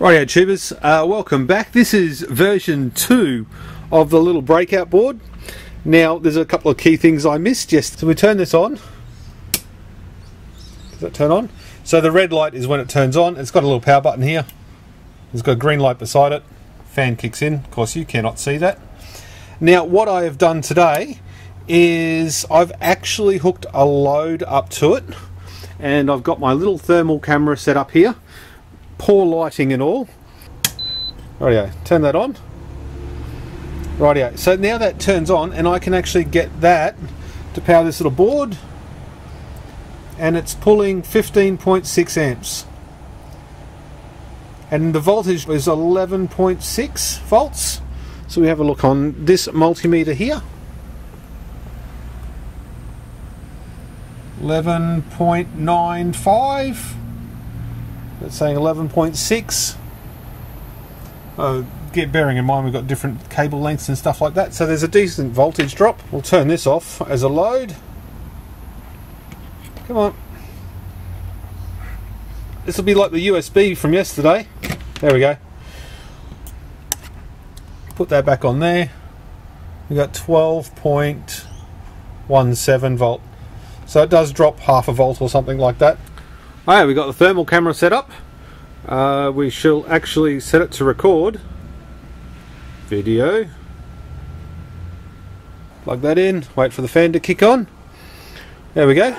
Rightio tubers, uh, welcome back. This is version 2 of the little breakout board. Now there's a couple of key things I missed. Yes, so we turn this on. Does that turn on? So the red light is when it turns on. It's got a little power button here. It's got a green light beside it. Fan kicks in. Of course you cannot see that. Now what I have done today is I've actually hooked a load up to it and I've got my little thermal camera set up here poor lighting and all. Rightio, turn that on. Rightio, so now that turns on and I can actually get that to power this little board and it's pulling 15.6 amps and the voltage is 11.6 volts so we have a look on this multimeter here 11.95 it's saying 11.6. Uh, get bearing in mind we've got different cable lengths and stuff like that, so there's a decent voltage drop. We'll turn this off as a load. Come on. This will be like the USB from yesterday. There we go. Put that back on there. We got 12.17 volt. So it does drop half a volt or something like that. Alright, we've got the thermal camera set up. Uh, we shall actually set it to record video. Plug that in, wait for the fan to kick on. There we go.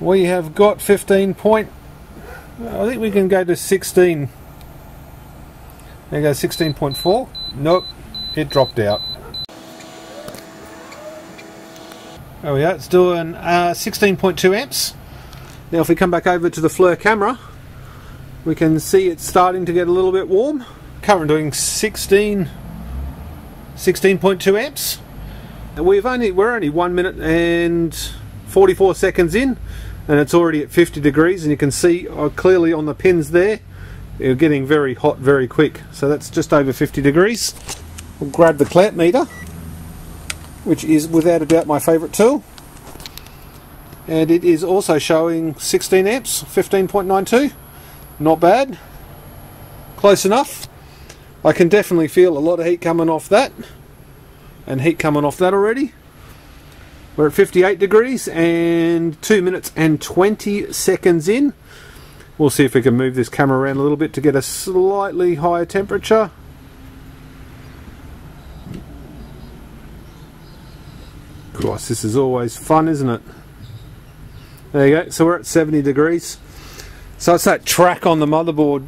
We have got 15 point, I think we can go to 16. There you go, 16.4. Nope, it dropped out. There we go, it's doing uh, 16.2 amps. Now if we come back over to the FLIR camera, we can see it's starting to get a little bit warm. Current doing 16, 16.2 amps. And we've only we're only one minute and 44 seconds in, and it's already at 50 degrees. And you can see uh, clearly on the pins there, they're getting very hot very quick. So that's just over 50 degrees. We'll grab the clamp meter, which is without a doubt my favourite tool and it is also showing 16 amps 15.92 not bad. Close enough. I can definitely feel a lot of heat coming off that. And heat coming off that already. We're at 58 degrees and 2 minutes and 20 seconds in. We'll see if we can move this camera around a little bit to get a slightly higher temperature. Of course this is always fun isn't it there you go. So we're at 70 degrees. So it's that track on the motherboard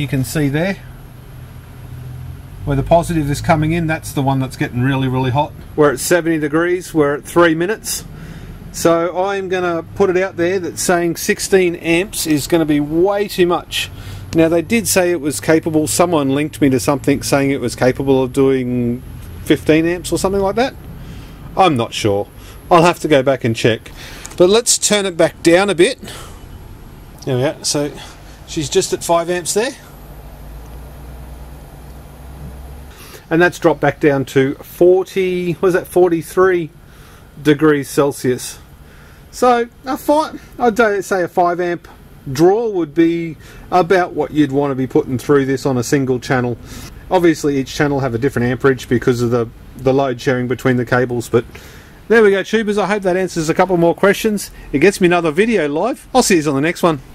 you can see there. Where the positive is coming in, that's the one that's getting really, really hot. We're at 70 degrees, we're at 3 minutes. So I'm to put it out there that saying 16 amps is to be way too much. Now they did say it was capable, someone linked me to something saying it was capable of doing 15 amps or something like that. I'm not sure. I'll have to go back and check. But let's turn it back down a bit. There we go. So she's just at 5 amps there. And that's dropped back down to 40, was that 43 degrees Celsius. So a five, I'd say a 5 amp draw would be about what you'd want to be putting through this on a single channel. Obviously each channel have a different amperage because of the, the load sharing between the cables, but there we go, tubers. I hope that answers a couple more questions. It gets me another video live. I'll see you on the next one.